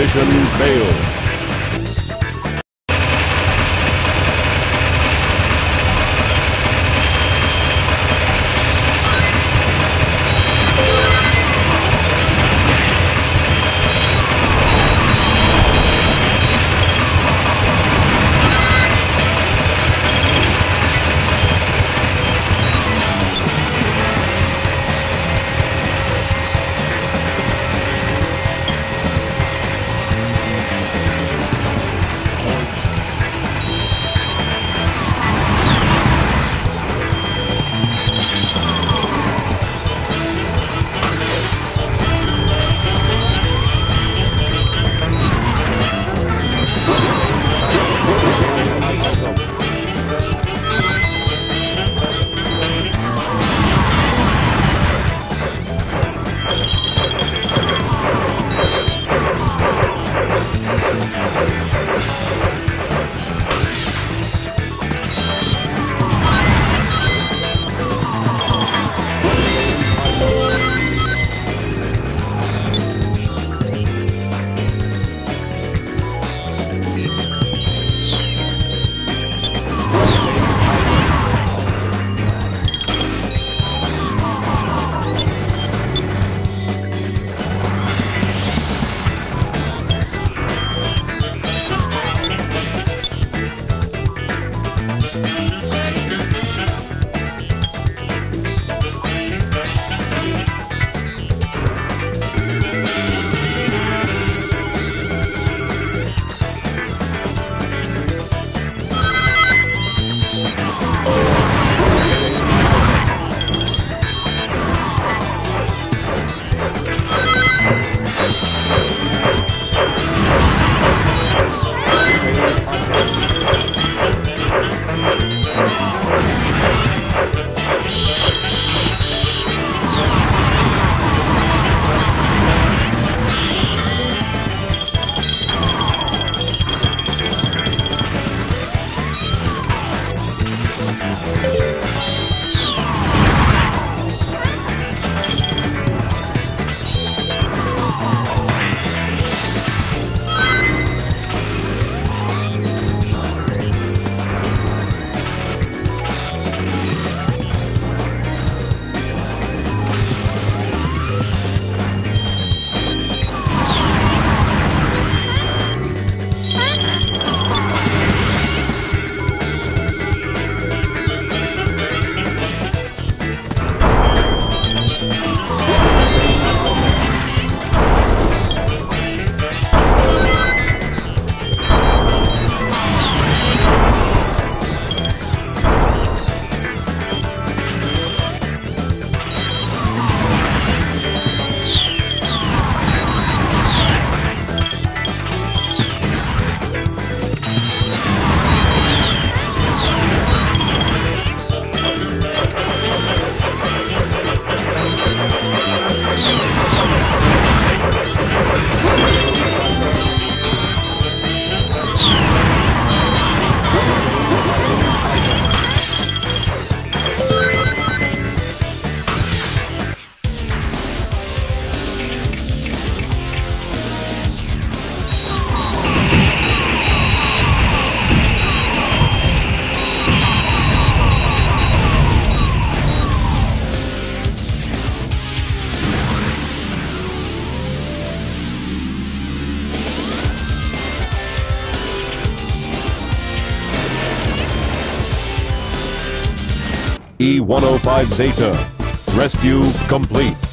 Mission failed. E-105 Zeta. Rescue complete.